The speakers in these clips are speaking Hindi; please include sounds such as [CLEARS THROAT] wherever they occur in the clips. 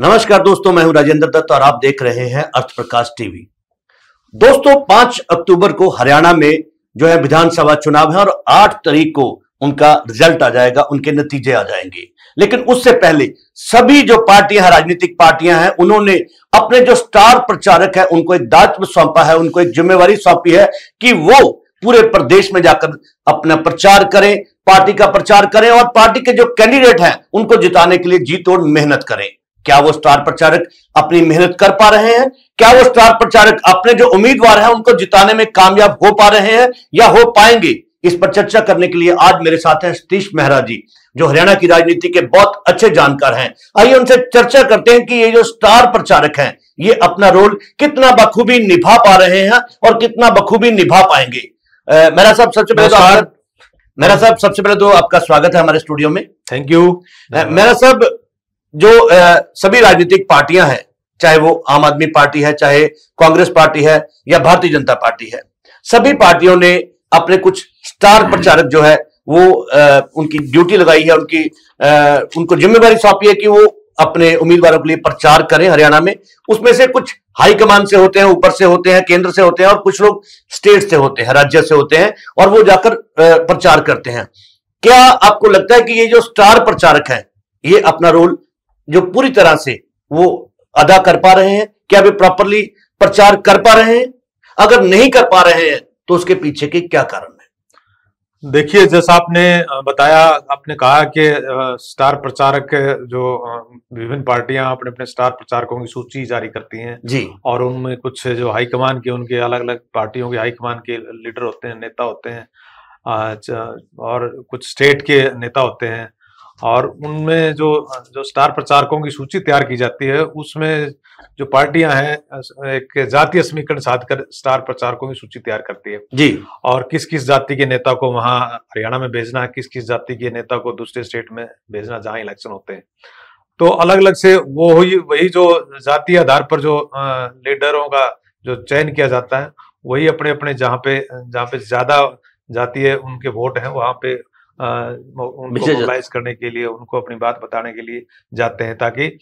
नमस्कार दोस्तों, मैं हूँ राजेंद्र दत्त और आप देख रहे हैं अर्थ प्रकाश टीवी। दोस्तों, पाँच अक्टूबर को हरियाणा में जो है विधानसभा चुनाव है और आठ तारीख को उनका रिज़ल्ट आ जाएगा, उनके नतीजे आ जाएँगे। लेकिन उससे पहले सभी जो पार्टियाँ राजनीतिक पार्टियाँ हैं, उन्होंने अपने जो स्टार प्रचारक है, उनको एक दायित्व सौंपा है, उनको एक जिम्मेवारी सौंपी है कि वो पूरे प्रदेश में जाकर अपना प्रचार करें, पार्टी का प्रचार करें और पार्टी के जो कैंडिडेट हैं, उनको जिताने के लिए जी तोड़ मेहनत करें। क्या वो स्टार प्रचारक अपनी मेहनत कर पा रहे हैं? क्या वो स्टार प्रचारक अपने जो उम्मीदवार हैं उनको जिताने में कामयाब हो पा रहे हैं या हो पाएँगे? इस पर चर्चा करने के लिए आज मेरे साथ हैं सतीश मेहरा जी जो हरियाणा की राजनीति के बहुत अच्छे जानकार हैं। आइए उनसे चर्चा करते हैं कि ये जो स्टार प्रचारक हैं ये अपना रोल कितना बखूबी निभा पा रहे हैं और कितना बखूबी निभा पाएँगे? मेरा साहब सबसे पहले तो मेरा साहब सबसे पहले तो आपका स्वागत है हमारे स्टूडियो में। थैंक यू मेरा साहब जो सभी राजनीतिक पार्टियाँ हैं, चाहे वो आम आदमी पार्टी है, चाहे कांग्रेस पार्टी है या भारतीय जनता पार्टी है, सभी पार्टियों ने अपने कुछ स्टार प्रचारक जो है, वो उनकी ड्यूटी लगाई है, उनकी उनको जिम्मेवारी सौंपी है कि वो अपने उम्मीदवारों के लिए प्रचार करें हरियाणा में। उसमें से कुछ हाईकमान से होते हैं, ऊपर से होते हैं, केंद्र से होते हैं और कुछ लोग स्टेट से होते हैं, राज्य से होते हैं और वो जाकर प्रचार करते हैं। क्या आपको लगता है कि ये जो स्टार प्रचारक है, ये अपना रोल जो पूरी तरह से वो अदा कर पा रहे हैं क्या वे प्रॉपरली प्रचार कर पा रहे हैं? अगर नहीं कर पा रहे हैं तो उसके पीछे के क्या कारण है? देखिए जैसा आपने बताया आपने कहा कि स्टार प्रचारक जो विभिन्न पार्टियाँ अपने अपने स्टार प्रचारकों की सूची जारी करती हैं जी। और उनमें कुछ जो हाईकमान के उनके अलग अलग पार्टियों के हाईकमान के लीडर होते हैं नेता होते हैं और कुछ स्टेट के नेता होते हैं और उनमें जो जो स्टार प्रचारकों की सूची तैयार की जाती है उसमें जो पार्टियाँ हैं एक जातीय समीकरण साध कर स्टार प्रचारकों की सूची तैयार करती है। जी। और किस किस जाति के नेता को वहाँ हरियाणा में भेजना है किस किस जाति के नेता को दूसरे स्टेट में भेजना जहाँ इलेक्शन होते हैं। तो अलग अलग से वो ही वही जो जातीय आधार पर जो लीडरों का जो चयन किया जाता है वही अपने अपने जहाँ पे जहाँ पे ज़्यादा जातीय उनके वोट हैं वहाँ पे उनको मोबिलाइज करने के लिए उनको अपनी बात बताने के लिए जाते हैं ताकि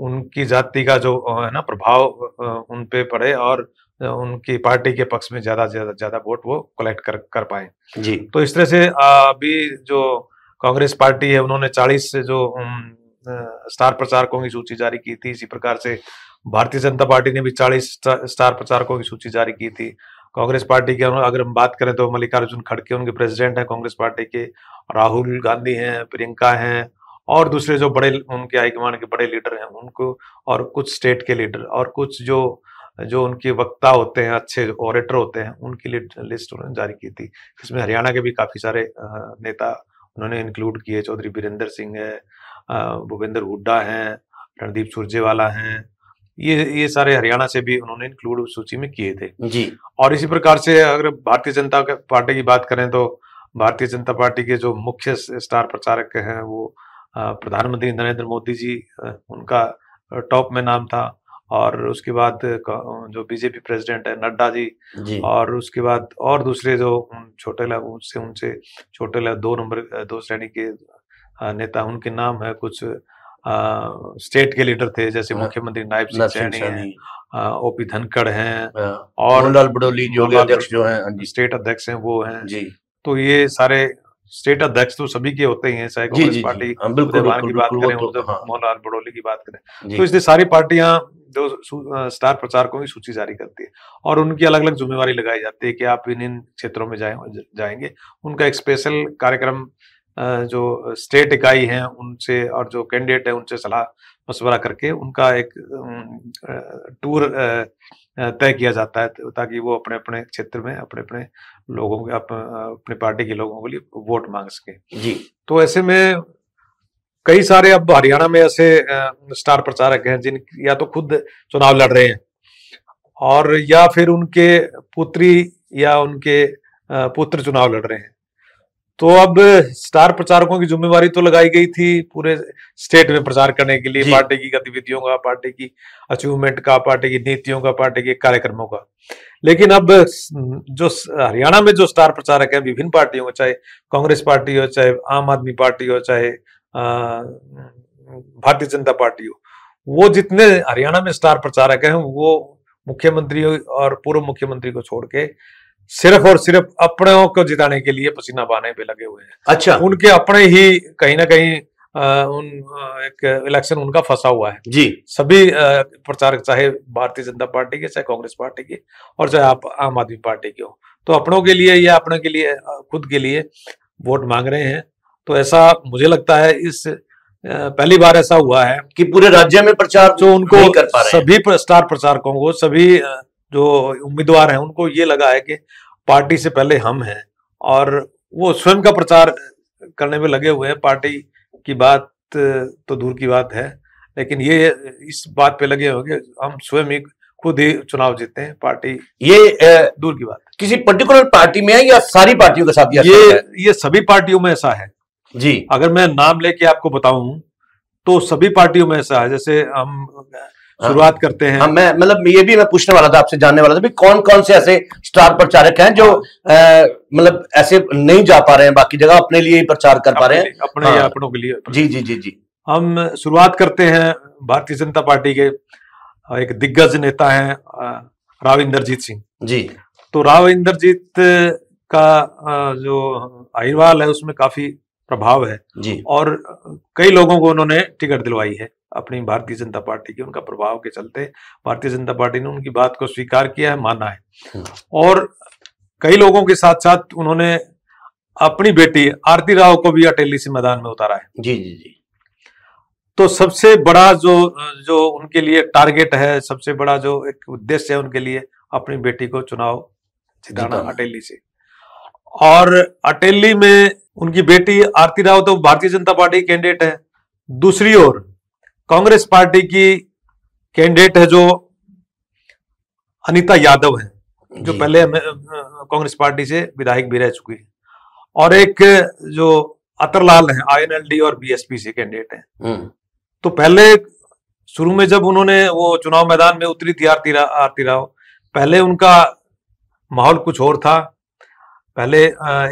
उनकी जाति का जो है ना प्रभाव उन पे पड़े और उनकी पार्टी के पक्ष में ज़्यादा ज़्यादा ज़्यादा वोट वो कलेक्ट कर कर पाए। जी। तो इस तरह से अभी जो कांग्रेस पार्टी है उन्होंने 40 से जो स्टार प्रचारकों की सूची जारी की थी इसी प्रकार से भारतीय जनता पार्टी ने भी 40 स्टार प्रचारकों की सूची जारी की थी। कांग्रेस पार्टी के अगर हम बात करें तो मल्लिकार्जुन खड़के उनके प्रेसिडेंट हैं, कांग्रेस पार्टी के, राहुल गांधी हैं, प्रियंका हैं, और दूसरे जो बड़े, उनके हाईकमान के बड़े लीडर हैं, उनको और कुछ स्टेट के लीडर, और कुछ जो जो उनके वक्ता होते हैं, अच्छे ऑरेटर होते हैं, उनकी लिस्ट उन्होंने जारी की थी। इसमें हरियाणा के भी काफ़ी सारे नेता उन्होंने इंक्लूड किए, चौधरी बीरेंद्र सिंह है भूपेंद्र हुड्डा हैं, रणदीप सुरजेवाला हैं ये ये सारे हरियाणा से भी उन्होंने इंक्लूड सूची में किए थे। जी। और इसी प्रकार से अगर भारतीय जनता पार्टी की बात करें तो भारतीय जनता पार्टी के जो मुख्य स्टार प्रचारक हैं वो प्रधानमंत्री नरेंद्र मोदी जी उनका टॉप में नाम था। और उसके बाद जो बीजेपी प्रेसिडेंट है नड्डा जी, जी। और उसके बाद और दूसरे जो छोटे उनसे उनसे छोटे दो नंबर दो श्रेणी के नेता उनके नाम है कुछ स्टेट के लीडर थे जैसे हाँ। मुख्यमंत्री नायब सिंह सैनी हैं ओपी धनखड़ हैं हाँ। और बडोली जो अध्यक्ष जो हैं स्टेट अध्यक्ष हैं वो हैं। जी। तो ये सारे स्टेट अध्यक्ष तो सभी के होते ही हैं चाहे कांग्रेस पार्टी हाँ, की बात करें तो मोहनलाल बडोली की बात करें तो इसलिए सारी पार्टियाँ जो स्टार प्रचारकों की सूची जारी करती है और उनकी अलग अलग जिम्मेवारी लगाई जाती है कि आप इन इन क्षेत्रों में जाएँगे। उनका एक स्पेशल कार्यक्रम जो स्टेट इकाई है उनसे और जो कैंडिडेट है उनसे सलाह मशवरा करके उनका एक टूर तय किया जाता है ताकि वो अपने अपने क्षेत्र में अपने अपने लोगों के अपने पार्टी के लोगों के लिए वोट मांग सके। जी। तो ऐसे में कई सारे अब हरियाणा में ऐसे स्टार प्रचारक हैं जिन या तो खुद चुनाव लड़ रहे हैं और या फिर उनके पुत्री या उनके पुत्र चुनाव लड़ रहे हैं। तो अब स्टार प्रचारकों की जिम्मेवारी तो लगाई गई थी पूरे स्टेट में प्रचार करने के लिए पार्टी की गतिविधियों का पार्टी की अचीवमेंट का पार्टी की नीतियों का पार्टी के कार्यक्रमों का। लेकिन अब जो हरियाणा में जो स्टार प्रचारक है विभिन्न पार्टियों का चाहे कांग्रेस पार्टी हो चाहे आम आदमी पार्टी हो चाहे भारतीय जनता पार्टी हो वो जितने हरियाणा में स्टार प्रचारक हैं वो मुख्यमंत्री और पूर्व मुख्यमंत्री को छोड़ के सिर्फ़ और सिर्फ़ अपने को जिताने के लिए पसीना बहाने पे लगे हुए हैं। अच्छा। उनके अपने ही कहीं ना कहीं आ, उन एक इलेक्शन उनका फंसा हुआ है। जी। सभी प्रचारक चाहे भारतीय जनता पार्टी के चाहे कांग्रेस पार्टी के और चाहे आप आम आदमी पार्टी के हो। तो अपनों के लिए या अपने के लिए खुद के लिए वोट मांग रहे हैं। तो ऐसा मुझे लगता है इस पहली बार ऐसा हुआ है कि पूरे राज्य में प्रचार जो उनको कर पा रहे सभी स्टार प्रचारकों को सभी जो उम्मीदवार हैं उनको ये लगा है कि पार्टी से पहले हम हैं और वो स्वयं का प्रचार करने में लगे हुए हैं। पार्टी की बात तो दूर की बात है लेकिन ये इस बात पे लगे होंगे हम स्वयं ही खुद ही चुनाव जीते हैं पार्टी ये ए, दूर की बात किसी पर्टिकुलर पार्टी में है या सारी पार्टियों के साथ ये ये सभी पार्टियों में ऐसा है। जी। अगर मैं नाम लेके आपको बताऊँ तो सभी पार्टियों में ऐसा है जैसे हम। शुरुआत करते हैं। हाँ, मैं मतलब ये भी मैं पूछने वाला था आपसे जानने वाला था भी कौन कौन से ऐसे स्टार प्रचारक हैं जो मतलब ऐसे नहीं जा पा रहे हैं बाकी जगह अपने लिए ही प्रचार कर पा रहे हैं। अपने हाँ, अपनों के लिए। जी जी जी जी। हम शुरुआत करते हैं भारतीय जनता पार्टी के एक दिग्गज नेता हैं राव इंदरजीत सिंह। जी। तो राव इंदरजीत का जो अहिरवाल है उसमें काफ़ी प्रभाव है। जी। और कई लोगों को उन्होंने टिकट दिलवाई है अपनी भारतीय जनता पार्टी की उनका प्रभाव के चलते भारतीय जनता पार्टी ने उनकी बात को स्वीकार किया है माना है। हम्म। और कई लोगों के साथ साथ उन्होंने अपनी बेटी आरती राव को भी अटेली से मैदान में उतारा है। जी जी जी। तो सबसे बड़ा जो जो उनके लिए टारगेट है सबसे बड़ा जो एक उद्देश्य है उनके लिए अपनी बेटी को चुनाव जिताना। अटेली से। और अटेली में उनकी बेटी आरती राव तो भारतीय जनता पार्टी कैंडिडेट है। दूसरी ओर कांग्रेस पार्टी की कैंडिडेट है जो अनिता यादव है जो पहले कांग्रेस पार्टी से विधायक भी रह चुकी है। और एक जो अतरलाल है आईएनएलडी और बीएसपी से कैंडिडेट है। हम्म। तो पहले शुरू में जब उन्होंने वो चुनाव मैदान में उतरी थी आरती राव आरती राव पहले उनका माहौल कुछ और था। पहले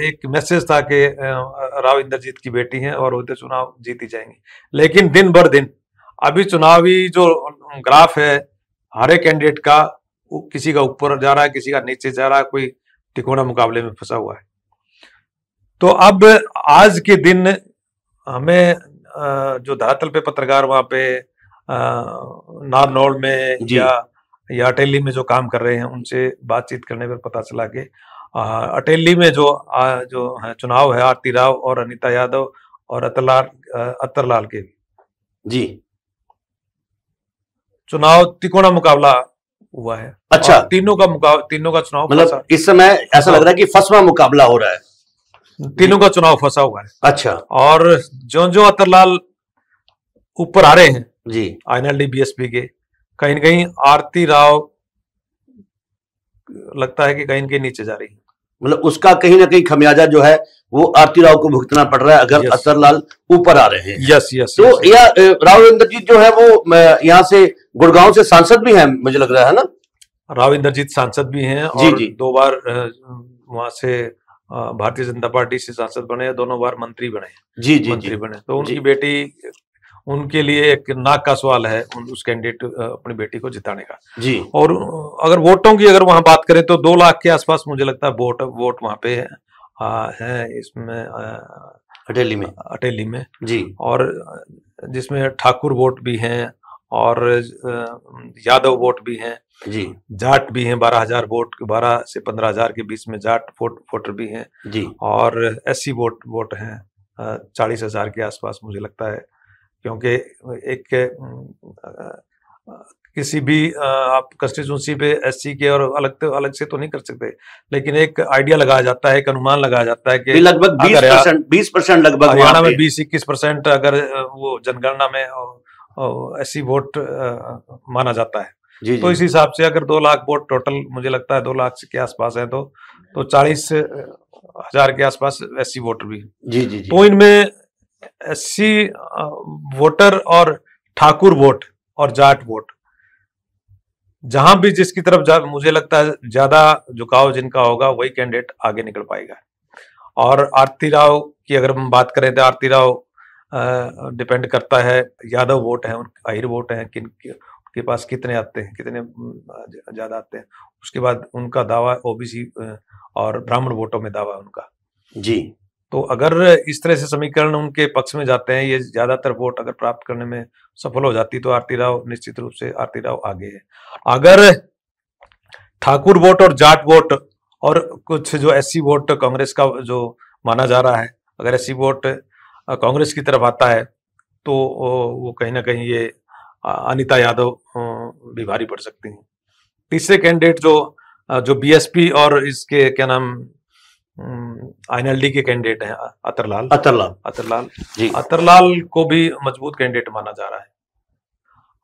एक मैसेज था कि राव इंद्रजीत की बेटी हैं और वो चुनाव जीती जाएँगी। लेकिन दिन भर दिन अभी चुनावी जो ग्राफ है हर एक कैंडिडेट का किसी का ऊपर जा रहा है किसी का नीचे जा रहा है कोई तिकोना मुकाबले में फंसा हुआ है। तो अब आज के दिन हमें जो धरातल पे पत्रकार वहाँ पे नारनौल में या या अटेली में जो काम कर रहे हैं उनसे बातचीत करने पर पता चला कि अटेली में जो आ, जो है चुनाव है आरती राव और अनिता यादव और अतरलाल अतरलाल के। जी। चुनाव तिकोणा मुकाबला हुआ है। अच्छा। तीनों का मुकाबला तीनों का चुनाव मतलब इस समय ऐसा लग रहा है कि फसवा मुकाबला हो रहा है। तीनों का चुनाव फंसा हुआ है। अच्छा। और जो जो अतरलाल ऊपर आ रहे हैं जी। आईएनएलडी बीएसपी के कहीं न कहीं आरती राव लगता है कि कहीं कहीं नीचे जा रही है। मतलब उसका कहीं ना कहीं खमियाजा जो है वो आरती राव को भुगतना पड़ रहा है अगर असरलाल ऊपर आ रहे हैं। यस यस तो या राव इंद्रजीत जो है वो यहाँ से गुड़गांव से सांसद भी हैं मुझे लग रहा है ना? राव इंद्रजीत सांसद भी हैं और जी। जी दो बार वहाँ से भारतीय जनता पार्टी से सांसद बने दोनों बार मंत्री बने। जी जी मंत्री जी, बने। तो उनकी बेटी उनके लिए एक नाक का सवाल है उस कैंडिडेट अपनी बेटी को जिताने का। जी। और अगर वोटों की अगर वहाँ बात करें तो दो लाख के आसपास मुझे लगता है वोट वोट वहाँ पे है, आ, है इसमें अटेली में। अटेली में। जी। और जिसमें ठाकुर वोट भी हैं और यादव वोट भी हैं। जी। जाट भी हैं बारह हज़ार वोट बारह से पंद्रह हज़ार के बीच में जाट वोट वोटर भी हैं। जी। और एससी वोट वोट हैं चालीस हज़ार के आसपास मुझे लगता है। क्योंकि एक किसी भी आप कंस्टिट्यूंसी पे एससी के और अलग तो अलग से तो नहीं कर सकते। लेकिन एक आइडिया लगाया जाता है एक अनुमान लगाया जाता है कि लगभग बीस परसेंट बीस परसेंट लगभग हरियाणा में बीस इक्कीस परसेंट अगर वो जनगणना में एस वोट माना जाता है। जी, तो इस हिसाब से अगर दो लाख वोट टोटल मुझे लगता है दो लाख के आसपास है तो तो चालीस हज़ार के आसपास एस वोटर भी जी जी, जी। तो इनमें एससी वोटर और ठाकुर वोट और जाट वोट। जहाँ भी जिसकी तरफ़ मुझे लगता है ज़्यादा झुकाव जिनका होगा, वही कैंडिडेट आगे निकल पाएगा। और आरती राव की अगर हम बात करें तो आरती राव डिपेंड करता है, यादव वोट है अहिर वोट है, किन के पास कितने आते हैं, कितने ज़्यादा आते हैं। उसके बाद उनका दावा ओबीसी और ब्राह्मण वोटों में दावा उनका। जी। तो अगर इस तरह से समीकरण उनके पक्ष में जाते हैं, ये ज़्यादातर वोट अगर प्राप्त करने में सफल हो जाती तो आरती राव निश्चित रूप से आरती राव आगे है। अगर ठाकुर वोट और जाट वोट और कुछ जो एस वोट कांग्रेस का जो माना जा रहा है, अगर एस वोट कांग्रेस की तरफ़ आता है तो वो कहीं ना कहीं ये अनिता यादव भी भारी पड़ सकती हैं। तीसरे कैंडिडेट जो जो बीएसपी और इसके क्या नाम आईएनएलडी के कैंडिडेट हैं अतरलाल। अतरलाल। अतरलाल। जी। अतरलाल को भी मज़बूत कैंडिडेट माना जा रहा है।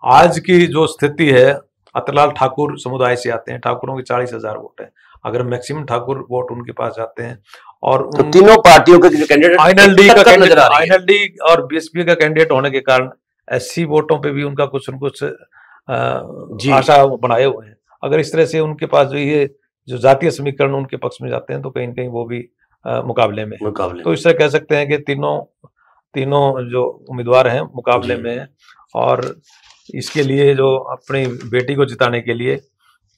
आज की जो स्थिति है अतरलाल ठाकुर समुदाय से आते हैं ठाकुरों की चालीस हज़ार वोट है। अगर मैक्सिमम ठाकुर वोट उनके पास जाते हैं और तो तीनों पार्टियों के कैंडिडेट आईएनएलडी का कैंडिडेट आईएनएलडी और बीएसपी का कैंडिडेट होने के कारण एससी वोटों पे भी उनका कुछ न कुछ आशा बनाए हुए हैं। अगर इस तरह से उनके पास जो ये जो जातीय समीकरण उनके पक्ष में जाते हैं तो कहीं ना कहीं वो भी आ, मुकाबले में मुकाबले तो इस तरह कह सकते हैं कि तीनों तीनों जो उम्मीदवार हैं मुकाबले में और इसके लिए जो अपनी बेटी को जिताने के लिए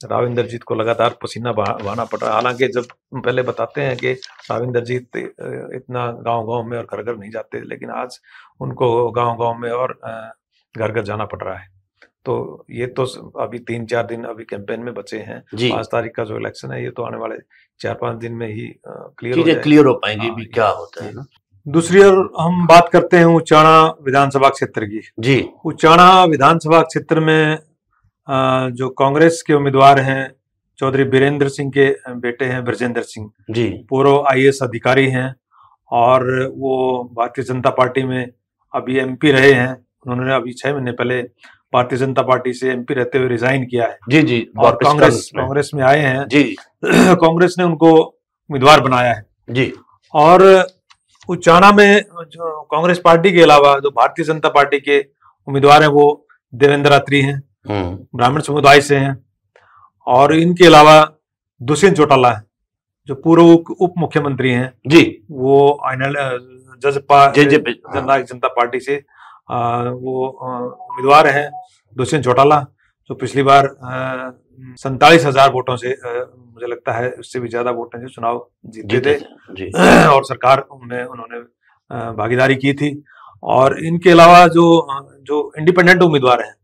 राविंदर जीत को लगातार पसीना बहाना पड़ रहा है। हालाँकि जब पहले बताते हैं कि राविंदर जीत इतना गाँव गाँव में और घर घर नहीं जाते लेकिन आज उनको गाँव गाँव में और घर घर जाना पड़ रहा है। तो ये तो अभी तीन चार दिन अभी कैंपेन में बचे हैं। पाँच तारीख का जो इलेक्शन है ये तो आने वाले चार पाँच दिन में ही क्लियर हो क्लियर हो पाएँगे भी क्या होता है ना। दूसरी ओर हम बात करते हैं उचाणा विधानसभा क्षेत्र की। जी। उचाणा विधानसभा क्षेत्र में जो कांग्रेस के उम्मीदवार हैं चौधरी बीरेंद्र सिंह के बेटे हैं ब्रजेंद्र सिंह। जी। पूर्व आईएएस अधिकारी हैं और वो भारतीय जनता पार्टी में अभी एमपी रहे हैं। उन्होंने अभी छह महीने पहले भारतीय जनता पार्टी से एमपी रहते हुए रिजाइन किया है। जी जी और कांग्रेस कांग्रेस में आए हैं। जी। [CLEARS THROAT] कांग्रेस ने उनको उम्मीदवार बनाया है। जी। और उचाना में जो कांग्रेस पार्टी के अलावा जो भारतीय जनता पार्टी के उम्मीदवार हैं वो देवेंद्र अत्री हैं हम्म। ब्राह्मण समुदाय से हैं। और इनके अलावा दुष्यंत चौटाला है जो पूर्व उप मुख्यमंत्री हैं। जी। वो जजपा जननायक जनता पार्टी से वो उम्मीदवार हैं दुष्यंत चौटाला जो पिछली बार सैतालीस हज़ार वोटों से मुझे लगता है उससे भी ज़्यादा वोट जो चुनाव जीते थे। [CLEARS THROAT] और सरकार में उन्होंने भागीदारी की थी। और इनके अलावा जो जो इंडिपेंडेंट उम्मीदवार हैं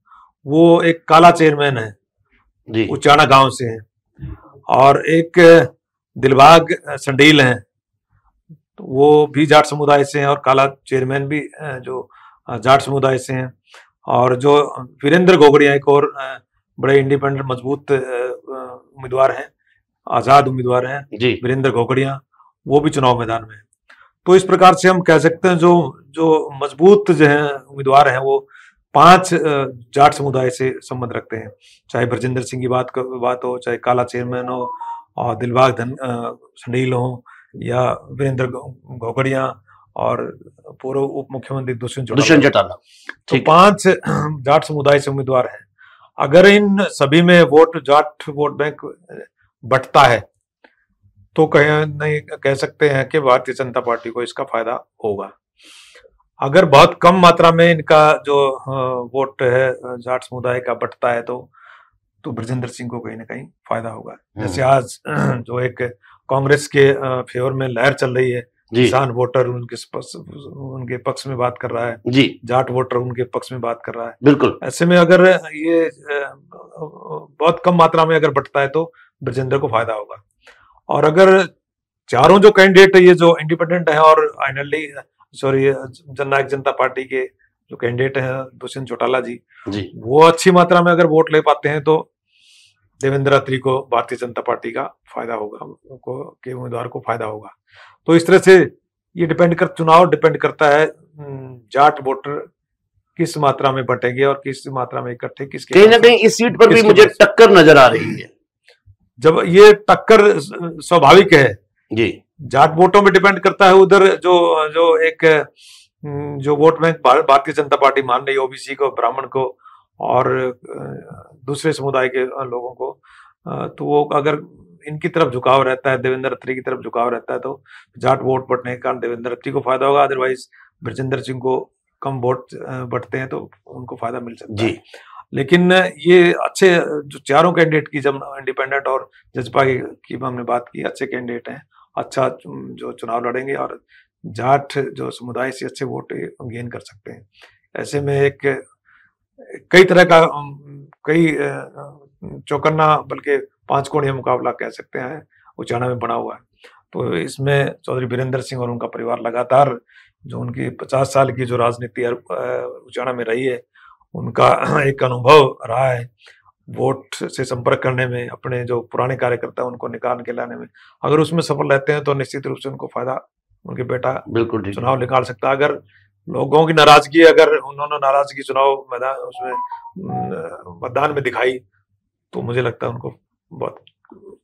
वो एक काला चेयरमैन है उचाना गाँव से है। और एक दिलबाग संडील है तो वो भी जाट समुदाय से हैं और काला चेयरमैन भी जो जाट समुदाय से हैं। और जो वीरेंद्र गोगड़िया एक और बड़े इंडिपेंडेंट मज़बूत उम्मीदवार हैं आज़ाद उम्मीदवार हैं वीरेंद्र गोगड़िया वो भी चुनाव मैदान में तो इस प्रकार से हम कह सकते हैं जो जो मज़बूत जो है उम्मीदवार हैं वो पाँच जाट समुदाय से संबंध रखते हैं। चाहे ब्रजेंद्र सिंह की बात बात हो चाहे काला चेयरमैन हो और दिलबाग धन संडील हो या वीरेंद्र घोगड़िया और पूर्व उप मुख्यमंत्री दुष्यंत दुष्यंत चौटाला तो पाँच [CLEARS THROAT] जाट समुदाय से उम्मीदवार हैं। अगर इन सभी में वोट जाट वोट बैंक बटता है तो कह नहीं कह सकते हैं कि भारतीय जनता पार्टी को इसका फ़ायदा होगा। अगर बहुत कम मात्रा में इनका जो वोट है जाट समुदाय का बटता है तो तो ब्रजेंद्र सिंह को कहीं ना कहीं फ़ायदा होगा। जैसे हम्म। आज [CLEARS THROAT] जो एक कांग्रेस के फेवर में लहर चल रही है किसान वोटर उनके उनके पक्ष में बात कर रहा है। जी। जाट वोटर उनके पक्ष में बात कर रहा है। बिल्कुल। ऐसे में अगर ये बहुत कम मात्रा में अगर बटता है तो ब्रजेंद्र को फ़ायदा होगा। और अगर चारों जो कैंडिडेट ये जो इंडिपेंडेंट है और फाइनली सॉरी जननायक जनता पार्टी के जो कैंडिडेट हैं दुष्यंत चौटाला जी जी। वो अच्छी मात्रा में अगर वोट ले पाते हैं तो देवेंद्र अत्री को भारतीय जनता पार्टी का फ़ायदा होगा को के उम्मीदवार को फ़ायदा होगा। तो इस तरह से ये डिपेंड कर चुनाव डिपेंड करता है जाट वोटर किस मात्रा में बटेंगे और किस मात्रा में इकट्ठे किस कहीं ना कहीं इस सीट पर भी मुझे टक्कर नज़र आ रही है। जब ये टक्कर स्वाभाविक है जी। जाट वोटों में डिपेंड करता है उधर जो जो एक जो vote bank Bharatiya Janata party मान रही है ओबीसी को ब्राह्मण को और दूसरे समुदाय के लोगों को तो वो अगर इनकी तरफ़ झुकाव रहता है देवेंद्र अत्री की तरफ़ झुकाव रहता है तो जाट वोट बटने के कारण देवेंद्र अत्री को फ़ायदा होगा अदरवाइज़ ब्रजेंद्र सिंह को कम वोट बढ़ते हैं तो उनको फ़ायदा मिल सकता जी। है। लेकिन ये अच्छे जो चारों कैंडिडेट की जब इंडिपेंडेंट और जजपा की, की हमने बात की अच्छे कैंडिडेट हैं अच्छा जो चुनाव लड़ेंगे और जाट जो समुदाय से अच्छे वोट गेन कर सकते हैं। ऐसे में एक कई तरह का कई चौकन्ना बल्कि पाँच कोणीय मुकाबला कह सकते हैं उचाना में बना हुआ है। तो इसमें चौधरी वीरेंद्र सिंह और उनका परिवार लगातार जो उनकी पचास साल की जो राजनीति उचाना में रही है उनका [CLEARS THROAT] एक अनुभव रहा है वोट से संपर्क करने में अपने जो पुराने कार्यकर्ता उनको निकाल के लाने में। अगर उसमें सफल रहते हैं तो निश्चित रूप से उनको फ़ायदा उनके बेटा बिल्कुल चुनाव निकाल सकता है। अगर लोगों की नाराज़गी अगर उन्होंने नाराज़गी चुनाव मैदान उसमें मतदान में दिखाई तो मुझे लगता है उनको बहुत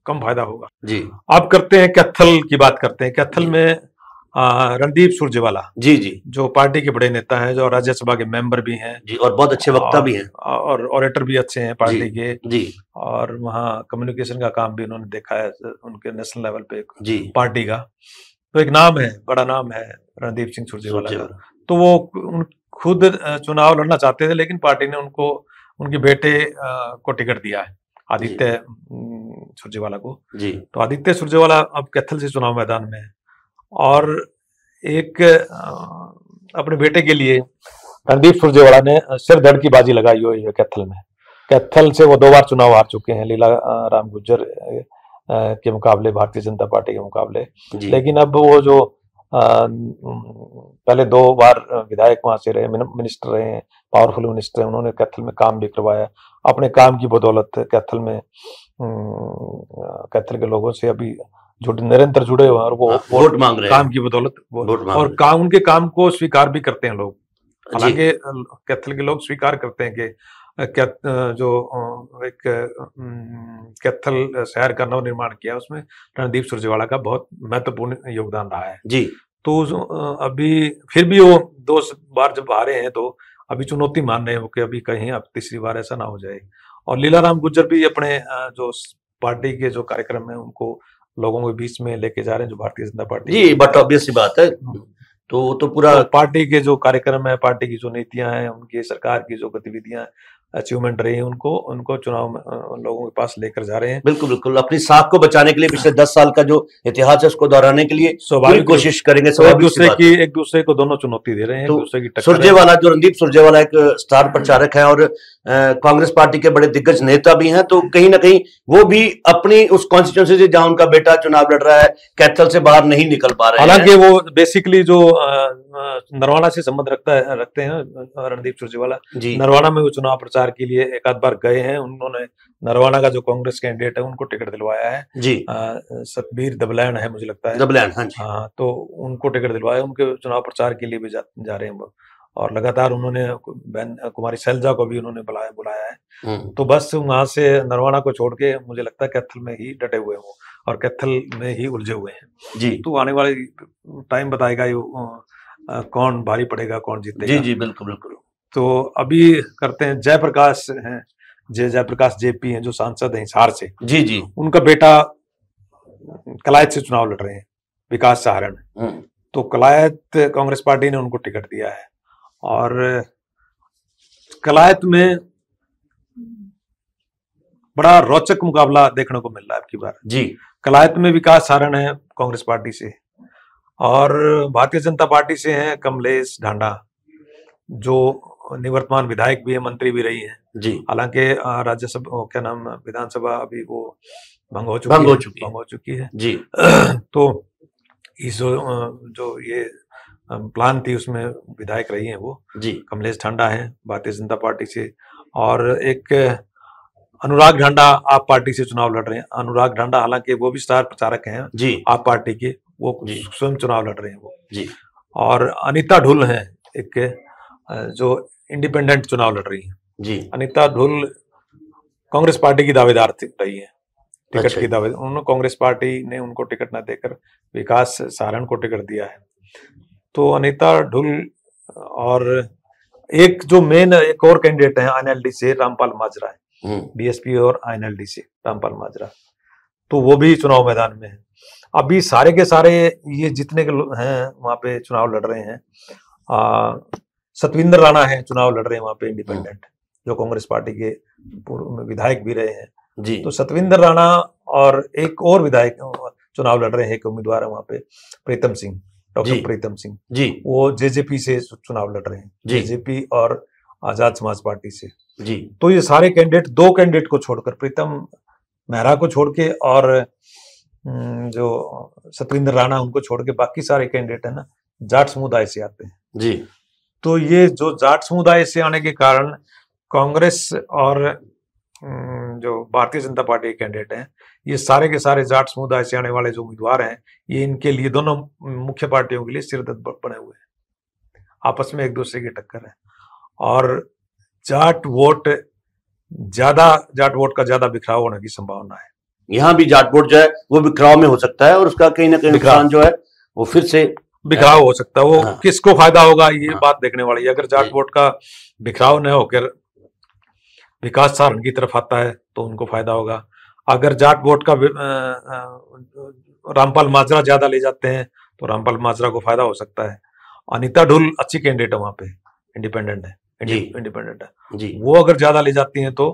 कम फ़ायदा होगा। जी। आप करते हैं कैथल की बात करते हैं। कैथल में रणदीप सुरजेवाला जी जी। जो पार्टी के बड़े नेता हैं जो राज्यसभा के मेंबर भी हैं। जी और बहुत अच्छे वक्ता भी हैं। और ऑरेटर भी अच्छे हैं पार्टी के। जी। और वहाँ कम्युनिकेशन का काम भी उन्होंने देखा है उनके नेशनल लेवल पे जी। पार्टी का। तो एक नाम है बड़ा नाम है रणदीप सिंह सुरजेवाला। तो वो खुद चुनाव लड़ना चाहते थे लेकिन पार्टी ने उनको उनके बेटे को टिकट दिया है आदित्य सुरजेवाला को। जी। तो आदित्य सुरजेवाला अब कैथल से चुनाव मैदान में है और एक अपने बेटे के लिए रणदीप सुरजेवाला ने सिर धड़ की बाजी लगाई हुई है कैथल में। कैथल से वो दो बार चुनाव हार चुके हैं लीला राम गुज्जर के मुकाबले भारतीय जनता पार्टी के मुकाबले। लेकिन अब वो जो पहले दो बार विधायक वहाँ से रहे मिनिस्टर रहे हैं पावरफुल मिनिस्टर हैं उन्होंने कैथल में काम भी करवाया। अपने काम की बदौलत कैथल में कैथल के लोगों से अभी जुड़े निरंतर जुड़े हुए और वो हाँ, वोट मांग रहे काम की बदौलत और काम उनके काम को स्वीकार भी करते हैं लोग। हालाँकि कैथल के लोग स्वीकार करते हैं कि जो एक कैथल शहर का नव निर्माण किया उसमें रणदीप सुरजेवाला का बहुत महत्वपूर्ण योगदान रहा है। जी। तो अभी फिर भी वो दो बार जब हारे हैं तो अभी चुनौती मान रहे हैं कि अभी कहीं अब तीसरी बार ऐसा ना हो जाए। और लीलाराम गुज्जर भी अपने जो पार्टी के जो कार्यक्रम है उनको लोगों के बीच में लेके जा रहे हैं जो Bharatiya Janata party ji but obvious बात है। हाँ। वो तो पूरा तो पार्टी के जो कार्यक्रम है पार्टी की जो नीतियाँ हैं उनकी सरकार की जो गतिविधियाँ अचीवमेंट रही है उनको उनको चुनाव में लोगों के पास लेकर जा रहे हैं। बिल्कुल बिल्कुल। अपनी साख को बचाने के लिए पिछले दस साल का जो इतिहास है उसको दोहराने के लिए स्वाभाविक कोशिश करेंगे। तो एक दूसरे की एक दूसरे को दोनों चुनौती दे रहे हैं तो सुरजेवाला जो रणदीप सुरजेवाला एक स्टार प्रचारक है और कांग्रेस पार्टी के बड़े दिग्गज नेता भी हैं तो कहीं ना कहीं वो भी अपनी उस कॉन्स्टिट्यूंसी से जहाँ उनका बेटा चुनाव लड़ रहा है कैथल से बाहर नहीं निकल पा रहे हालाँकि वो बेसिकली जो नरवाना से संबंध रखता है रखते हैं रणदीप सुरजेवाला। नरवाना में वो चुनाव प्रचार के लिए एक आध बार गए हैं। उन्होंने नरवाना का जो कांग्रेस कैंडिडेट है उनको टिकट दिलवाया है। जी। सतबीर दबलैन है मुझे लगता है। दबलैन हाँ, जी। हाँ तो उनको टिकट दिलवाया उनके चुनाव प्रचार के लिए भी जा, जा रहे हैं वो। और लगातार उन्होंने बहन कुमारी सैलजा को भी उन्होंने बुलाया बुलाया है। हम्म। तो बस वहाँ से नरवाना को छोड़ के मुझे लगता है कैथल में ही डटे हुए हो। और कैथल में ही उलझे हुए हैं। जी। तो आने वाले टाइम बताएगा ये कौन भारी पड़ेगा कौन जीतेगा। जी जी बिल्कुल बिल्कुल। तो अभी करते हैं जयप्रकाश हैं जय जयप्रकाश जेपी हैं जो सांसद हैं हिसार से। जी जी। उनका बेटा कलायत से चुनाव लड़ रहे हैं विकास सहारण। हम्म। तो कलायत कांग्रेस पार्टी ने उनको टिकट दिया है। और कलायत में बड़ा रोचक मुकाबला देखने को मिल रहा है आपकी बार। जी। कलायत में विकास सारण है कांग्रेस पार्टी से। और भारतीय जनता पार्टी से हैं कमलेश ढांडा जो निवर्तमान विधायक भी है मंत्री भी रही है। जी। हालाँकि राज्यसभा क्या नाम विधानसभा अभी वो भंग हो चुकी भंग हो चुकी भंग हो चुकी है। जी। [CLEARS THROAT] तो इस जो जो ये प्लान थी उसमें विधायक रही हैं वो। जी। कमलेश ठांडा है भारतीय जनता पार्टी से। और एक अनुराग ढांडा आप पार्टी से चुनाव लड़ रहे हैं। अनुराग ढांडा हालाँकि वो भी स्टार प्रचारक हैं। जी। आप पार्टी के वो स्वयं चुनाव लड़ रहे हैं वो। जी। और अनिता ढुल है एक जो इंडिपेंडेंट चुनाव लड़ रही है। जी। अनिता ढुल कांग्रेस पार्टी की दावेदार रही है टिकट अच्छा। की दावे उन्होंने कांग्रेस पार्टी ने उनको टिकट न देकर विकास सारण को टिकट दिया है। तो अनिता ढुल और एक जो मेन एक और कैंडिडेट है आईएनएलडी से रामपाल माजरा है। बीएसपी हम्म। और आईएनएलडी से रामपाल माजरा। तो वो भी चुनाव मैदान में है। अभी सारे के सारे ये जितने के हैं वहाँ पे चुनाव लड़ रहे हैं। सतविंदर राणा है चुनाव लड़ रहे हैं वहाँ पे इंडिपेंडेंट जो कांग्रेस पार्टी के पूर्व में विधायक भी रहे हैं। जी। तो सतविंदर राणा और एक और विधायक चुनाव लड़ रहे हैं एक उम्मीदवार है वहाँ पे प्रीतम सिंह डॉक्टर प्रीतम सिंह। जी। वो जेजेपी से चुनाव लड़ रहे हैं। जेजेपी और आज़ाद समाज पार्टी से। जी। तो ये सारे कैंडिडेट दो कैंडिडेट को छोड़कर प्रीतम मेहरा को छोड़ के और जो सतविंदर राणा उनको छोड़ के बाकी सारे कैंडिडेट है ना जाट समुदाय से आते हैं। जी। तो ये जो जाट समुदाय से आने के कारण कांग्रेस और जो भारतीय जनता पार्टी के कैंडिडेट हैं ये सारे के सारे जाट समुदाय से आने वाले जो उम्मीदवार हैं ये इनके लिए दोनों मुख्य पार्टियों के लिए सिरदर्द बने हुए हैं। आपस में एक दूसरे की टक्कर है। और जाट वोट ज़्यादा जाट वोट का ज़्यादा बिखराव होने की संभावना है यहाँ भी जाट वोट जो है वो बिखराव में हो सकता है और उसका कहीं ना कहीं। नुकसान जो है वो फिर से बिखराव हो सकता है वो हाँ। किसको फ़ायदा होगा ये हाँ। बात देखने वाली है अगर जाट। वोट का बिखराव न होकर विकास सहारण की तरफ़ आता है तो उनको फ़ायदा होगा अगर जाट वोट का रामपाल माजरा ज़्यादा ले जाते हैं तो रामपाल माजरा को फ़ायदा हो सकता है अनिता ढुल अच्छी कैंडिडेट है वहाँ पे इंडिपेंडेंट है। इंडिपेंडेंट है। जी। वो अगर ज़्यादा ले जाती हैं तो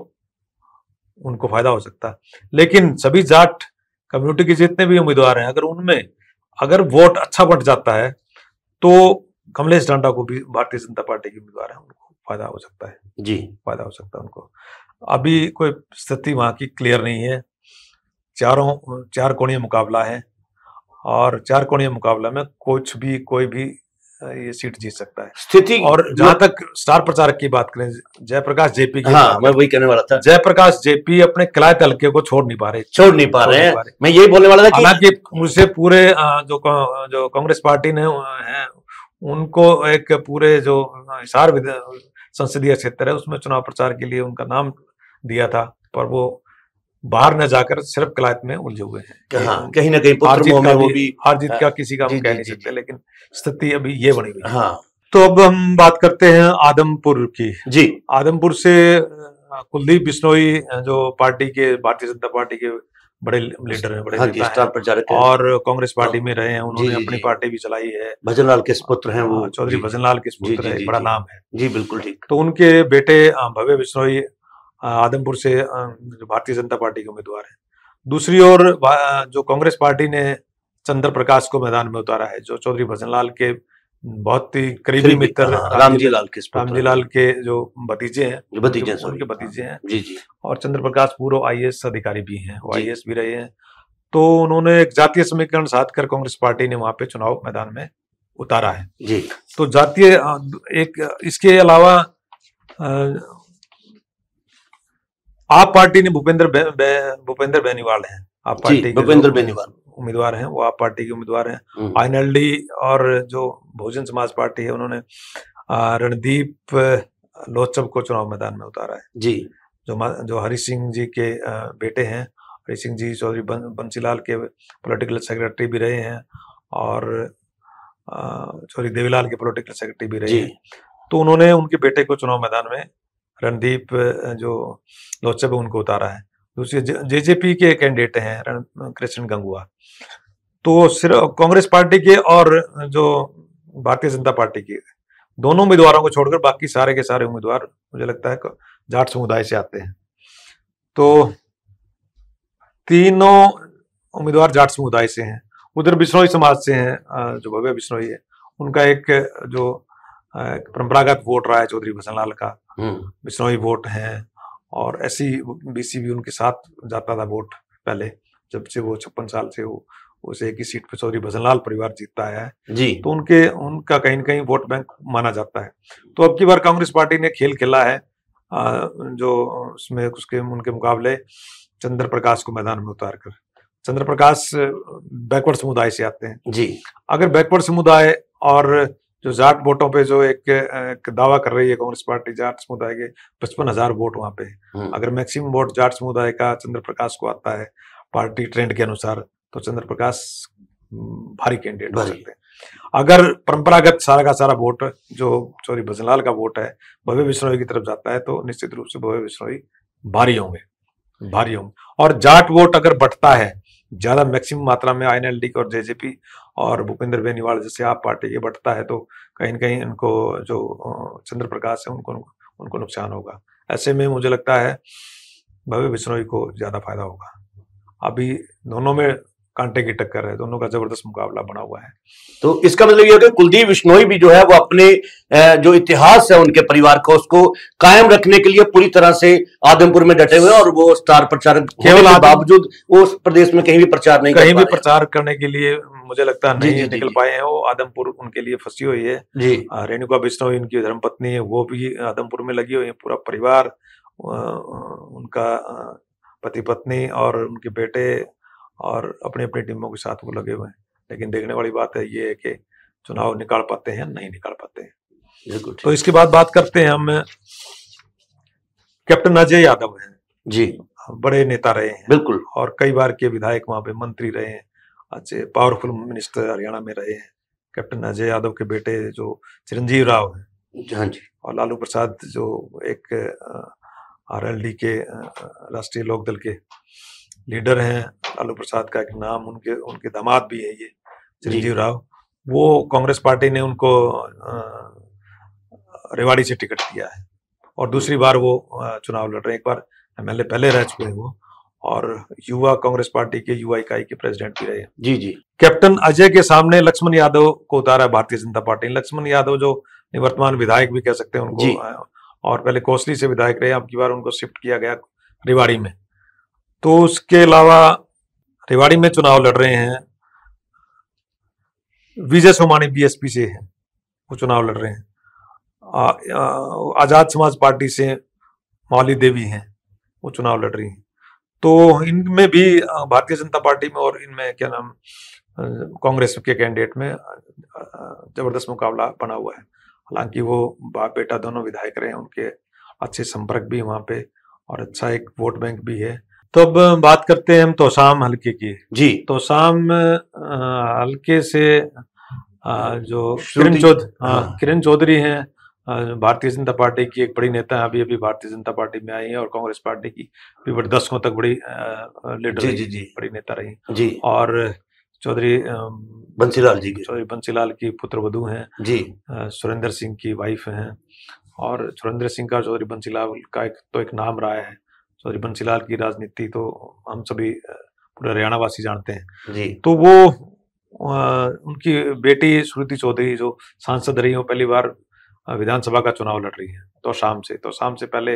उनको फ़ायदा हो सकता है। लेकिन सभी जाट कम्युनिटी के जितने भी उम्मीदवार हैं अगर उनमें अगर वोट अच्छा बंट जाता है तो कमलेश डांडा को भी भारतीय जनता पार्टी के उम्मीदवार हैं उनको फ़ायदा हो सकता है। जी। फ़ायदा हो सकता है उनको। अभी कोई स्थिति वहाँ की क्लियर नहीं है। चारों चार कोणीय मुकाबला है और चार कोणीय मुकाबला में कुछ भी कोई भी ये सीट जीत सकता है। स्थिति और जहाँ तक स्टार प्रचारक की बात करें जयप्रकाश जेपी की हाँ मैं वही कहने वाला था। जयप्रकाश जेपी अपने किलायत हल्के को छोड़ नहीं पा रहे। छोड़ नहीं पा रहे हैं। मैं यही बोलने वाला था कि हालाँकि मुझसे पूरे जो जो कांग्रेस पार्टी ने उनको एक पूरे जो हिसार संसदीय क्षेत्र है उसमें चुनाव प्रचार के लिए उनका नाम दिया था पर वो बाहर न जाकर सिर्फ़ कलायत में उलझे हुए हैं। हाँ कहीं ना कहीं पुत्र में वो भी हार जीत का किसी का हम कह नहीं सकते लेकिन स्थिति अभी ये बनी हुई हाँ। तो अब हम बात करते हैं आदमपुर की। जी। आदमपुर से कुलदीप बिश्नोई जो पार्टी के भारतीय जनता पार्टी के बड़े लीडर हैं बड़े हाँ स्टार हैं प्रचारक है। और कांग्रेस पार्टी में रहे हैं उन्होंने अपनी पार्टी भी चलाई है। भजनलाल के पुत्र हैं वो। हाँ, चौधरी भजनलाल के पुत्र है बड़ा नाम है। जी बिल्कुल ठीक। तो उनके बेटे भव्य बिश्नोई आदमपुर से जो भारतीय जनता पार्टी के उम्मीदवार हैं। दूसरी ओर जो कांग्रेस पार्टी ने चंद्र प्रकाश को मैदान में उतारा है जो चौधरी भजनलाल के बहुत ही करीबी मित्र हाँ, रामजी लाल के पुत्र रामजी लाल के जो भतीजे हैं जो भतीजे हैं, उनके- भतीजे हैं। जी जी। और चंद्र प्रकाश पूर्व आईएएस अधिकारी भी हैं वो। आईएएस भी रहे हैं। तो उन्होंने एक जातीय समीकरण साध कर कांग्रेस पार्टी ने वहाँ पे चुनाव मैदान में उतारा है। जी। तो जातीय एक इसके अलावा आप पार्टी ने भूपेंद्र बे, भूपेंद्र बेनीवाल हैं। आप पार्टी भूपेंद्र बेनीवाल। उम्मीदवार हैं वो आप पार्टी के उम्मीदवार हैं। हम्म, आईएनएलडी और जो बहुजन समाज पार्टी है उन्होंने रणदीप लोचब को चुनाव मैदान में उतारा है। जी। जो जो हरि सिंह जी के बेटे हैं हरि सिंह जी चौधरी बं, बंसीलाल के पॉलिटिकल सेक्रेटरी भी रहे हैं और चौधरी देवीलाल के पॉलिटिकल सेक्रेटरी भी रहे हैं। तो उन्होंने उनके बेटे को चुनाव मैदान में रणदीप जो लोचब उनको उतारा है। दूसरे जेजेपी के कैंडिडेट हैं रण- कृष्ण गंगुआ। तो सिर्फ़ कांग्रेस पार्टी के और जो भारतीय जनता पार्टी के दोनों उम्मीदवारों को छोड़कर बाकी सारे के सारे उम्मीदवार, मुझे लगता है जाट समुदाय से आते हैं। तो तीनों उम्मीदवार जाट समुदाय से हैं। उधर बिश्नोई समाज से हैं जो भव्य बिश्नोई है, उनका एक, जो परंपरागत वोट रहा है चौधरी भसनलाल का। हम्म, बिश्नोई वोट हैं और ऐसी बीसी भी उनके साथ जाता था वोट पहले जब से वो छप्पन साल से वो उस एक ही सीट पे चौधरी भजनलाल परिवार जीतता आया है। जी। तो उनके उनका कहीं न कहीं वोट बैंक माना जाता है। तो अब की बार कांग्रेस पार्टी ने खेल खेला है जो उसमें उसके उनके मुकाबले चंद्र प्रकाश को मैदान में उतार कर। चंद्र प्रकाश बैकवर्ड समुदाय से आते हैं। जी। अगर बैकवर्ड समुदाय और जो जाट वोटों पे जो एक, एक दावा कर रही है कांग्रेस पार्टी जाट समुदाय के पचपन हज़ार वोट वहाँ पे। हम्म, अगर मैक्सिमम वोट जाट समुदाय का चंद्र प्रकाश को आता है पार्टी ट्रेंड के अनुसार तो चंद्र प्रकाश हम्म, भारी कैंडिडेट हो सकते हैं। अगर परंपरागत सारा का सारा वोट जो चौधरी भजनलाल का वोट है भव्य बिश्नोई की तरफ़ जाता है तो निश्चित रूप से भव्य बिश्नोई भारी होंगे भारी होंगे। और जाट वोट अगर बढ़ता है ज़्यादा मैक्सिमम मात्रा में आईएनएलडी और जेजेपी और भूपेंद्र बेनीवाल जैसे आप पार्टी के बढ़ता है तो कहीं ना कहीं इनको जो चंद्र प्रकाश है उनको उनको नुकसान होगा। ऐसे में मुझे लगता है भव्य बिश्नोई को ज़्यादा फ़ायदा होगा। अभी दोनों में कांटे की टक्कर है दोनों का ज़बरदस्त मुकाबला बना हुआ है। तो इसका मतलब ये हो कि कुलदीप बिश्नोई भी जो है वो अपने जो इतिहास है उनके परिवार का उसको कायम रखने के लिए पूरी तरह से आदमपुर में डटे हुए और वो स्टार प्रचारक केवल बावजूद वो उस प्रदेश में कहीं भी प्रचार नहीं कहीं भी प्रचार करने के लिए मुझे लगता है नहीं निकल पाए हैं वो। आदमपुर उनके लिए फंसी हुई है। जी। रेणुका बिश्नोई उनकी धर्मपत्नी है वो भी आदमपुर में लगी हुई है। पूरा परिवार उनका पति पत्नी और उनके बेटे और अपनी अपनी टीमों के साथ वो लगे हुए हैं। लेकिन देखने वाली बात है ये है कि चुनाव निकाल पाते हैं नहीं निकाल पाते हैं। तो इसके बाद बात करते हैं हम कैप्टन अजय यादव हैं। जी। बड़े नेता रहे हैं। बिल्कुल। और कई बार के विधायक वहाँ पे मंत्री रहे हैं। अच्छे पावरफुल मिनिस्टर हरियाणा में रहे हैं। कैप्टन अजय यादव के बेटे जो चिरंजीव राव हैं। हाँ जी। और लालू प्रसाद जो एक आरएलडी के राष्ट्रीय लोकदल के लीडर हैं लालू प्रसाद का एक नाम उनके उनके दामाद भी है ये चिरंजीव राव। वो कांग्रेस पार्टी ने उनको रेवाड़ी से टिकट दिया है। और दूसरी बार वो चुनाव लड़ रहे हैं। एक बार एमएलए पहले रह चुके हैं वो और युवा कांग्रेस पार्टी के युवा इकाई के प्रेसिडेंट भी रहे जी जी। कैप्टन अजय के सामने लक्ष्मण यादव को उतारा है भारतीय जनता पार्टी लक्ष्मण यादव जो निवर्तमान विधायक भी कह सकते हैं उनको और पहले कोसली से विधायक रहे अब की बार उनको शिफ्ट किया गया रेवाड़ी में। तो उसके अलावा रेवाड़ी में चुनाव लड़ रहे हैं। विजय सोमानी बीएसपी से है, वो चुनाव लड़ रहे हैं। आज़ाद समाज पार्टी से मौली देवी हैं, वो चुनाव लड़ रही हैं। तो इनमें भी भारतीय जनता पार्टी में और इनमें क्या नाम कांग्रेस के कैंडिडेट में ज़बरदस्त मुकाबला बना हुआ है। हालाँकि वो बाप बेटा दोनों विधायक रहे हैं, उनके अच्छे संपर्क भी वहाँ पे और अच्छा एक वोट बैंक भी है। तो अब बात करते हैं हम तोशाम हल्के की। जी। तोशाम हल्के से जो किरण चौधरी हाँ। किरण चौधरी हैं भारतीय जनता पार्टी की एक बड़ी नेता है अभी अभी भारतीय जनता पार्टी में आई है और कांग्रेस पार्टी की भी बड़ी दशकों तक बड़ी लीडर जी, जी, जी। बड़ी नेता रही जी। और चौधरी बंसीलाल जी की। चौधरी बंसीलाल की पुत्र वधु हैं जी। सुरेंद्र सिंह की वाइफ हैं और सुरेंद्र सिंह का चौधरी बंसीलाल का एक तो एक नाम रहा है। चौधरी बंसीलाल की राजनीति तो हम सभी पूरे हरियाणा वासी जानते हैं। जी। तो वो आ, उनकी बेटी श्रुति चौधरी जो सांसद रही हो पहली बार विधानसभा का चुनाव लड़ रही है तो शाम से। तो शाम से पहले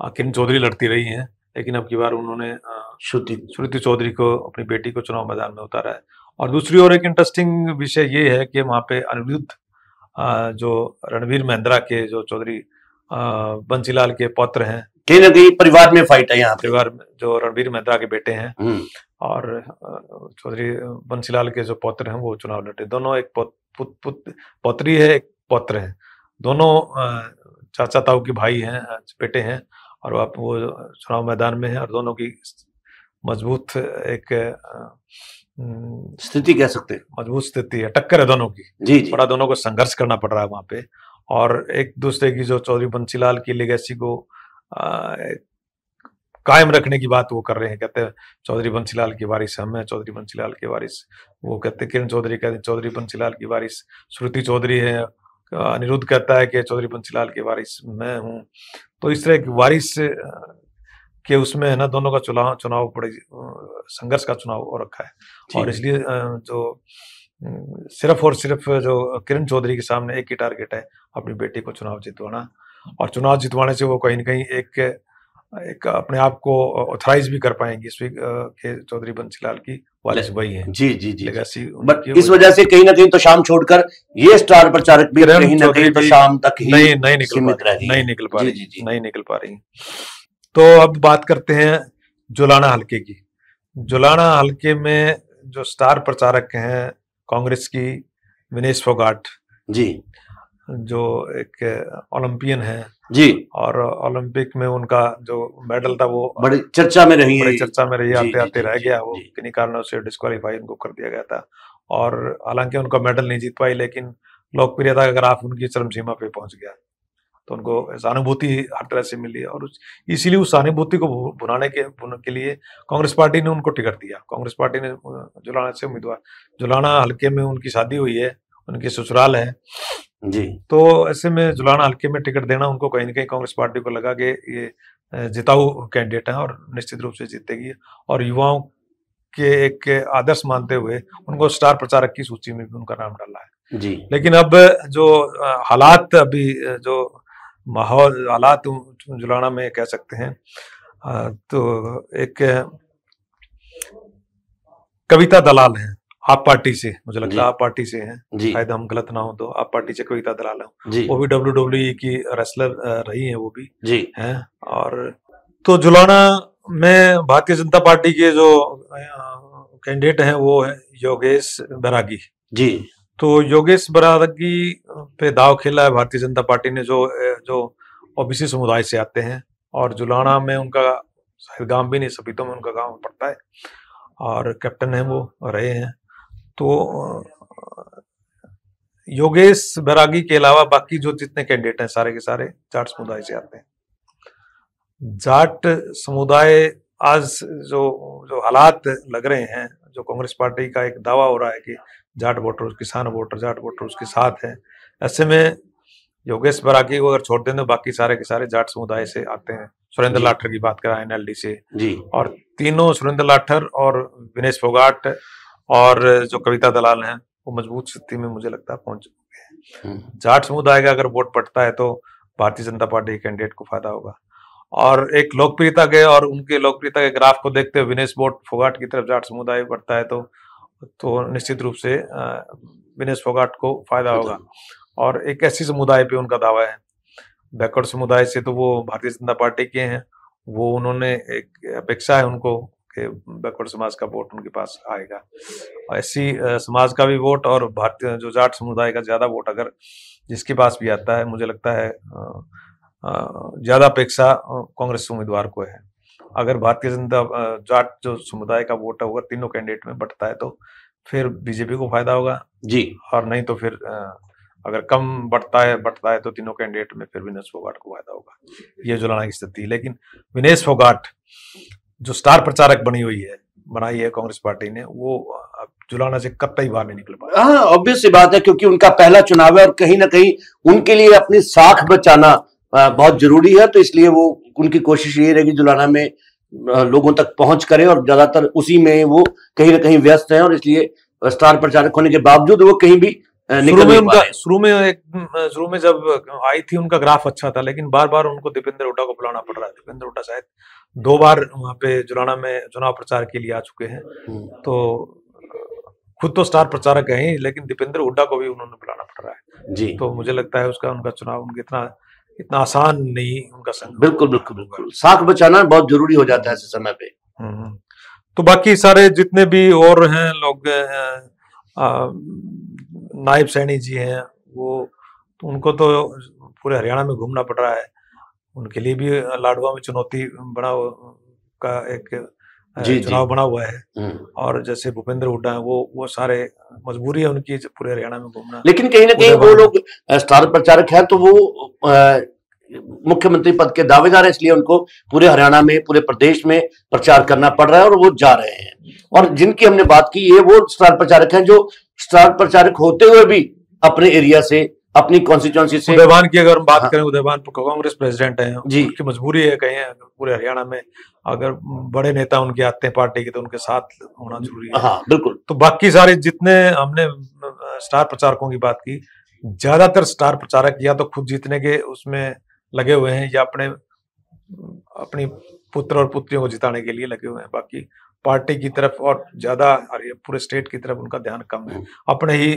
किरण चौधरी लड़ती रही हैं लेकिन अब की बार उन्होंने श्रुति। श्रुति चौधरी को अपनी बेटी को चुनाव मैदान में उतारा है। और दूसरी ओर एक इंटरेस्टिंग विषय ये है कि वहाँ पे अनिरुद्ध जो रणवीर महिंद्रा के जो चौधरी बंसीलाल के पौत्र हैं कहीं ना कहीं परिवार में फाइट है यहाँ परिवार में जो रणवीर मेहता के बेटे हैं हम्म। और चौधरी बंसीलाल के जो पौत्र हैं वो चुनाव लड़े दोनों एक पौत्री है एक पौत्र है। दोनों चाचा ताऊ के भाई हैं बेटे हैं और वो चुनाव मैदान में है और दोनों की मज़बूत एक स्थिति कह सकते हैं। मज़बूत स्थिति है टक्कर है दोनों की। जी, जी। बड़ा दोनों को संघर्ष करना पड़ रहा है वहाँ पे और एक दूसरे की जो चौधरी बंसीलाल की लेगेसी को कायम रखने की बात वो कर रहे हैं। कहते हैं चौधरी बंसीलाल की वारिस हम है चौधरी बंसीलाल की वारिस। वो कहते किरण चौधरी कहते हैं चौधरी बंसीलाल की वारिस। श्रुति चौधरी है। अनिरुद्ध कहता है कि चौधरी बंसीलाल की वारिस मैं हूँ। तो इस तरह की वारिस के उसमें है ना दोनों का चुनाव चुनाव बड़े संघर्ष का चुनाव हो रखा है। और इसलिए जो सिर्फ़ और सिर्फ़ जो किरण चौधरी के सामने एक ही टारगेट है अपनी बेटी को चुनाव जितवाना। और चुनाव जितवाने से वो कहीं ना कहीं एक एक अपने आप को ऑथराइज भी कर पाएँगे के चौधरी बंसीलाल की वारिस वही है। जी जी जी। लेगेसी बट इस वजह से कहीं ना कहीं तो शाम छोड़कर ये स्टार प्रचारक भी कहीं ना कहीं तो शाम तक ही नहीं नहीं निकल पा रही नहीं निकल पा रही नहीं निकल पा रही। तो अब बात करते हैं जुलाना हल्के की। जुलाना हल्के में जो स्टार प्रचारक हैं कांग्रेस की विनेश फोगाट। जी। जो एक ओलंपियन है। जी। और ओलंपिक में उनका जो मेडल था वो बड़ी चर्चा में रही बड़ी चर्चा में रही आते आते रह गया वो। किन्हीं कारणों से डिस्कालीफाई उनको कर दिया गया था। और हालाँकि उनका मेडल नहीं जीत पाई लेकिन लोकप्रियता का ग्राफ उनकी चरम सीमा पे पहुँच गया। तो उनको सहानुभूति हर तरह से मिली और इसीलिए उस सहानुभूति को भुनाने के के लिए कांग्रेस पार्टी ने उनको टिकट दिया। कांग्रेस पार्टी ने जुलाना से उम्मीदवार जुलाना हल्के में उनकी शादी हुई है उनके ससुराल है। जी। तो ऐसे में जुलाना हल्के में टिकट देना उनको कहीं ना कहीं कांग्रेस पार्टी को लगा कि ये जिताऊ कैंडिडेट है और निश्चित रूप से जीतेगी। और युवाओं के एक आदर्श मानते हुए उनको स्टार प्रचारक की सूची में भी उनका नाम डाला है। जी। लेकिन अब जो हालात अभी जो माहौल हालात जुलाना में कह सकते हैं तो एक कविता दलाल है। आप पार्टी से मुझे लगता है आप पार्टी से हैं। शायद हम गलत ना हो तो आप पार्टी से कविता दलाल हूँ। वो भी डब्ल्यू डब्ल्यू e की रेसलर रही है वो भी जी। हैं। और तो जुलाना में भारतीय जनता पार्टी के जो कैंडिडेट हैं वो है योगेश बैरागी। जी। तो योगेश बैरागी पे दाव खेला है भारतीय जनता पार्टी ने जो जो ओबीसी समुदाय से आते हैं। और जुलाना में उनका शायद गाँव भी नहीं सपीतों में उनका गाँव पड़ता है। और कैप्टन है वो रहे हैं। तो योगेश बैरागी के अलावा बाकी जो जितने कैंडिडेट हैं सारे के सारे जाट समुदाय से आते हैं। जाट समुदाय आज जो जो हालात लग रहे हैं जो कांग्रेस पार्टी का एक दावा हो रहा है कि जाट वोटर किसान वोटर जाट वोटर उसके साथ है ऐसे में योगेश बरागी को अगर छोड़ दें तो बाकी सारे के सारे जाट समुदाय से आते हैं। सुरेंद्र लाठर की बात करा एनएलडी से। जी। और तीनों सुरेंद्र लाठर और विनेश फोगाट और जो कविता दलाल हैं वो मज़बूत स्थिति में मुझे लगता है पहुँच चुके हैं। हम्म। जाट समुदाय का अगर वोट पड़ता है तो भारतीय जनता पार्टी कैंडिडेट को फ़ायदा होगा। और एक लोकप्रियता के और उनके लोकप्रियता के ग्राफ को देखते हुए विनेश वोट फोगाट की तरफ़ जाट समुदाय बढ़ता है तो तो निश्चित रूप से विनेश फोगाट को फ़ायदा होगा। और एक ऐसी समुदाय पे उनका दावा है। बैकवर्ड समुदाय से तो वो भारतीय जनता पार्टी के हैं। वो उन्होंने एक अपेक्षा है उनको कि बैकवर्ड समाज का वोट उनके पास आएगा। ऐसी समाज का भी वोट और भारतीय जो जाट समुदाय का ज़्यादा वोट अगर जिसके पास भी आता है मुझे लगता है ज़्यादा अपेक्षा कांग्रेस उम्मीदवार को है। अगर भारतीय जनता जाट जो समुदाय का वोट है अगर तीनों कैंडिडेट में बढ़ता है तो फिर बीजेपी को फ़ायदा होगा। जी। और नहीं तो फिर अगर कम बढ़ता है बढ़ता है तो तीनों कैंडिडेट में फिर विनेश फोगाट को फ़ायदा होगा। ये जुलाना की स्थिति लेकिन विनेश फोगाट जो स्टार प्रचारक बनी हुई है बनाई है कांग्रेस पार्टी ने वो जुलाना से कब कतई बाहर नहीं निकल पाया हाँ ऑब्वियस सी बात है क्योंकि उनका पहला चुनाव है और कहीं ना कहीं उनके लिए अपनी साख बचाना बहुत ज़रूरी है तो इसलिए वो उनकी कोशिश ये रहेगी जुलाना में लोगों तक पहुँच करें और ज़्यादातर उसी में वो कहीं ना कहीं व्यस्त है और इसलिए स्टार प्रचारक होने के बावजूद वो कहीं भी शुरू में उनका शुरू में एक शुरू में जब आई थी उनका ग्राफ अच्छा था लेकिन बार बार उनको दीपेंद्र हुड्डा को बुलाना पड़ रहा है। दीपेंद्र हुड्डा शायद दो बार वहाँ पे जुलाना में चुनाव प्रचार के लिए आ चुके हैं। हम्म। तो खुद तो स्टार प्रचारक है ही लेकिन दीपेंद्र हुड्डा को भी उन्होंने बुलाना पड़ रहा है। जी। तो मुझे लगता है उसका उनका चुनाव उनके इतना इतना आसान नहीं उनका संघ बिल्कुल बिल्कुल बिल्कुल। साख बचाना बहुत ज़रूरी हो जाता है ऐसे समय पे। हम्म। तो बाकी सारे जितने भी और हैं लोग नायब सैनी जी हैं वो तो उनको तो पूरे हरियाणा में घूमना पड़ रहा है। उनके लिए भी लाडवा में चुनौती बना का एक जी, चुनाव जी. बना हुआ है हम्म। और जैसे भूपेंद्र हुड्डा है वो वो सारे मजबूरी है उनकी पूरे हरियाणा में घूमना लेकिन कहीं ना कहीं वो लोग स्टार प्रचारक हैं तो वो मुख्यमंत्री पद के दावेदार है इसलिए उनको पूरे हरियाणा में पूरे प्रदेश में प्रचार करना पड़ रहा है और वो जा रहे हैं और जिनकी हमने बात की ये वो स्टार प्रचारक हैं जो स्टार प्रचारक होते हुए भी अपने एरिया से अपनी कॉन्स्टिट्यूंसी से उदयवान की अगर हम बात हाँ। करें उदयवान कांग्रेस प्रेसिडेंट हैं। जी। उनकी मजबूरी है कहीं पूरे हरियाणा में। अगर बड़े नेता उनके आते हैं पार्टी के तो उनके साथ होना ज़रूरी है। हाँ बिल्कुल। तो बाकी सारे जितने हमने स्टार प्रचारकों की बात की ज़्यादातर स्टार प्रचारक या तो खुद जीतने के उसमें लगे हुए हैं या अपने अपनी पुत्र और पुत्रियों को जिताने के लिए लगे हुए हैं। बाकी पार्टी की तरफ़ और ज़्यादा पूरे स्टेट की तरफ़ उनका ध्यान कम है। हम्म। अपने ही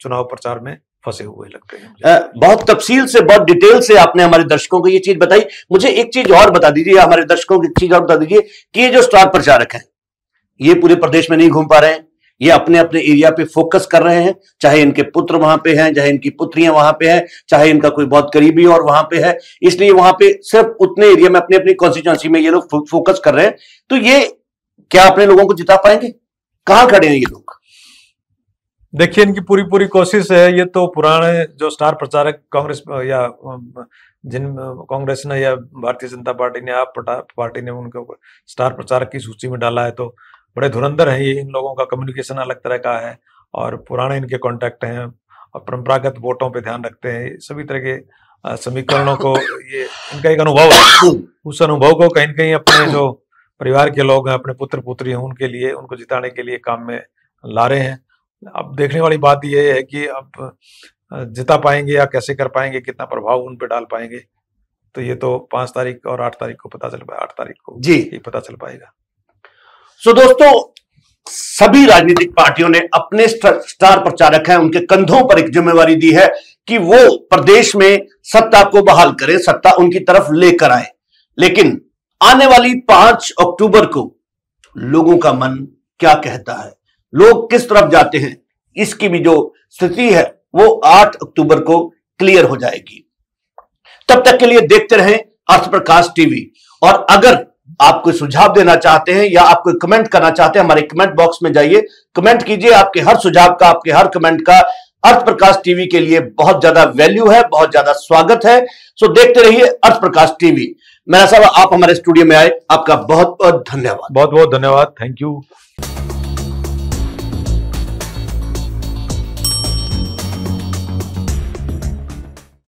चुनाव प्रचार में फंसे हुए लगते हैं बहुत तफसील से, बहुत डिटेल से आपने हमारे दर्शकों को ये चीज़ बताई। मुझे एक चीज़ और बता दीजिए हमारे दर्शकों की चीज़ और बता दीजिए कि ये जो स्टार प्रचारक हैं, ये पूरे प्रदेश में नहीं घूम पा रहे हैं। ये अपने अपने एरिया पे फोकस कर रहे हैं, चाहे इनके पुत्र वहाँ पे हैं, चाहे इनकी पुत्रियाँ वहाँ पे हैं, चाहे इनका कोई बहुत करीबी और वहाँ पे है। इसलिए वहाँ पे सिर्फ़ उतने एरिया में अपनी अपनी कॉन्स्टिट्यूंसी में ये लोग फोकस कर रहे हैं। तो ये क्या अपने लोगों को जिता पाएँगे? कहाँ खड़े हैं ये लोग? देखिए, इनकी पूरी पूरी कोशिश है, ये तो पुराने जो स्टार प्रचारक कांग्रेस, या जिन, कांग्रेस ने या भारतीय जनता पार्टी ने, आप पार्टी ने उनको स्टार प्रचारक की सूची में डाला है तो बड़े धुरंधर हैं ये, इन लोगों का कम्युनिकेशन अलग तरह का है और पुराने इनके कॉन्टेक्ट हैं, और परंपरागत वोटों पर ध्यान रखते हैं सभी तरह के समीकरणों को, ये, इनका एक अनुभव है। उस अनुभव को कहीं कहीं अपने जो परिवार के लोग हैं, अपने पुत्र पुत्री हैं, उनके लिए, उनको जिताने के लिए काम में ला रहे हैं। अब देखने वाली बात यह है कि अब जिता पाएँगे या कैसे कर पाएँगे कितना प्रभाव उन पर डाल पाएँगे तो ये तो पाँच तारीख और आठ तारीख को पता चल पाएगा आठ तारीख को जी। ये पता चल पाएगा। सो दोस्तों सभी राजनीतिक पार्टियों ने अपने स्टार प्रचारक हैं उनके कंधों पर एक जिम्मेवारी दी है कि वो प्रदेश में सत्ता को बहाल करें सत्ता उनकी तरफ़ लेकर आए। लेकिन आने वाली पाँच अक्टूबर को लोगों का मन क्या कहता है? लोग किस तरफ़ जाते हैं, इसकी भी जो स्थिति है, वो आठ अक्टूबर को क्लियर हो जाएगी। तब तक के लिए देखते रहें अर्थ प्रकाश टीवी। और अगर आप कोई सुझाव देना चाहते हैं या आप कोई कमेंट करना चाहते हैं, हमारे कमेंट बॉक्स में जाइए। कमेंट कीजिए, आपके हर सुझाव का, आपके हर कमेंट का अर्थ प्रकाश टीवी के लिए बहुत ज़्यादा वैल्यू है, बहुत ज़्यादा स्वागत है। सो देखते रहिए अर्थ प्रकाश टीवी। मेरा साहब, आप हमारे स्टूडियो में आए, आपका बहुत बहुत धन्यवाद। बहुत बहुत धन्यवाद। Thank you